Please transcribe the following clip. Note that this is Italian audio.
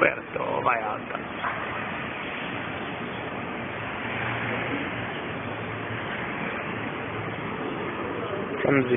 Puerto vai alta. the